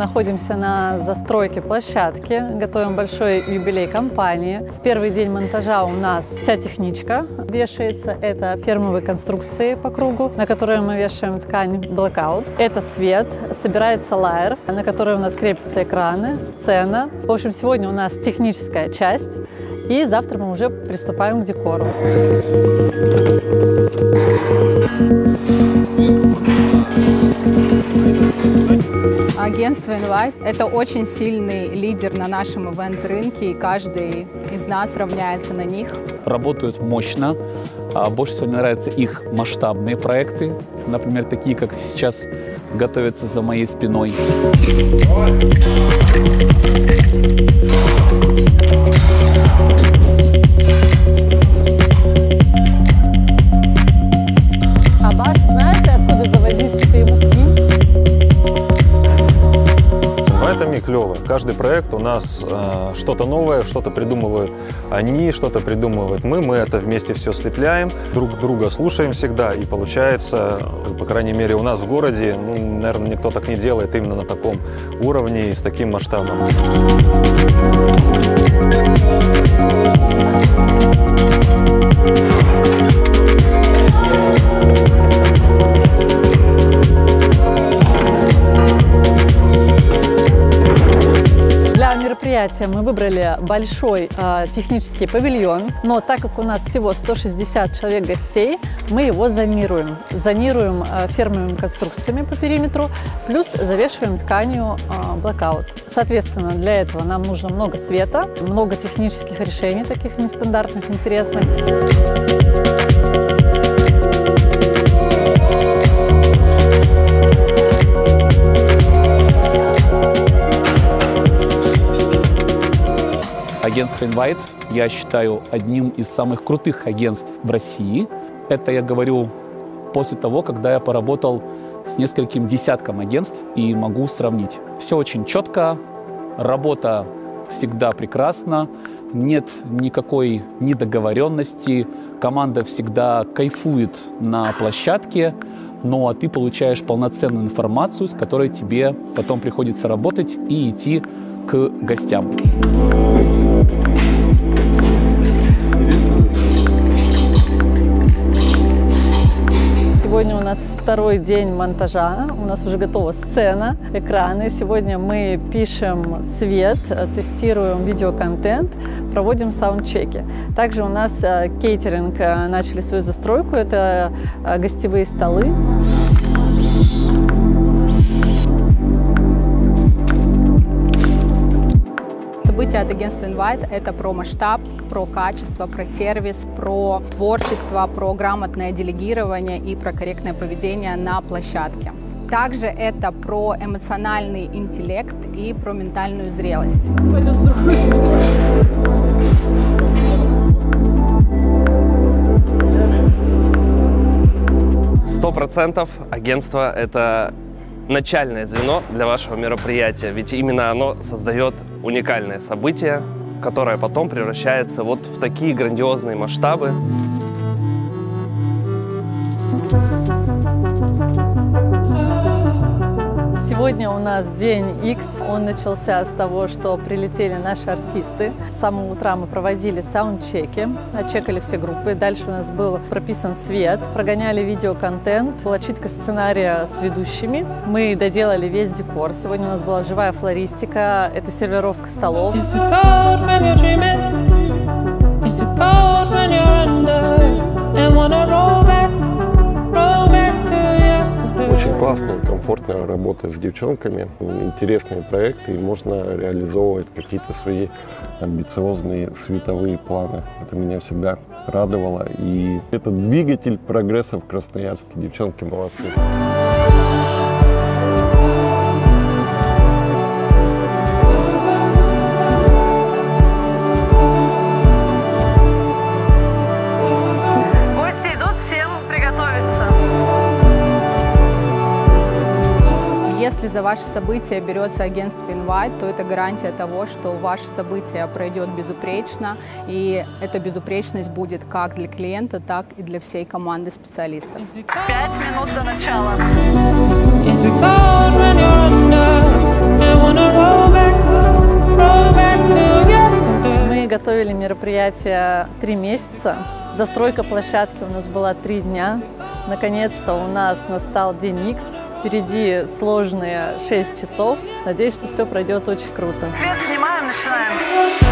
находимся на застройке площадки, готовим большой юбилей компании. В первый день монтажа у нас вся техничка вешается. Это фермовые конструкции по кругу, на которые мы вешаем ткань Blackout. Это свет, собирается лайер, на который у нас крепятся экраны, сцена. В общем, сегодня у нас техническая часть. И завтра мы уже приступаем к декору. Агентство Invite – это очень сильный лидер на нашем ивент-рынке, и каждый из нас равняется на них. Работают мощно. А больше всего мне нравятся их масштабные проекты, например, такие, как сейчас готовятся за моей спиной. Этом и клево. Каждый проект у нас э, что-то новое, что-то придумывают они, что-то придумывают мы. Мы это вместе все слепляем, друг друга слушаем всегда. И получается, по крайней мере, у нас в городе, ну, наверное, никто так не делает именно на таком уровне и с таким масштабом. Для мероприятия мы выбрали большой э, технический павильон, но так как у нас всего 160 человек гостей, мы его зонируем. Зонируем э, фермовыми конструкциями по периметру, плюс завешиваем тканью э, blackout. Соответственно, для этого нам нужно много света, много технических решений, таких нестандартных, интересных. Агентство Invite я считаю одним из самых крутых агентств в России. Это я говорю после того, когда я поработал с нескольким десятком агентств и могу сравнить. Все очень четко, работа всегда прекрасна, нет никакой недоговоренности, команда всегда кайфует на площадке, ну а ты получаешь полноценную информацию, с которой тебе потом приходится работать и идти к гостям. Сегодня у нас второй день монтажа, у нас уже готова сцена, экраны. Сегодня мы пишем свет, тестируем видеоконтент, проводим саундчеки. Также у нас э, кейтеринг э, начали свою застройку, это э, гостевые столы. События от агентства Invite – это про масштаб, про качество, про сервис, про творчество, про грамотное делегирование и про корректное поведение на площадке. Также это про эмоциональный интеллект и про ментальную зрелость. Сто процентов агентство – это начальное звено для вашего мероприятия, ведь именно оно создает уникальное событие, которое потом превращается вот в такие грандиозные масштабы. Сегодня у нас день X. Он начался с того, что прилетели наши артисты. С самого утра мы проводили саундчеки, отчекали все группы. Дальше у нас был прописан свет, прогоняли видеоконтент, была читка сценария с ведущими. Мы доделали весь декор. Сегодня у нас была живая флористика, это сервировка столов. And wanna roll back, классно комфортно работать с девчонками. Интересные проекты, и можно реализовывать какие-то свои амбициозные световые планы. Это меня всегда радовало. И это двигатель прогресса в Красноярске. Девчонки молодцы. За ваше событие берется агентство Invite, то это гарантия того, что ваше событие пройдет безупречно, и эта безупречность будет как для клиента, так и для всей команды специалистов. Пять минут до начала. Мы готовили мероприятие три месяца. Застройка площадки у нас была три дня. Наконец-то у нас настал день X. Впереди сложные 6 часов. Надеюсь, что все пройдет очень круто. Свет снимаем, начинаем.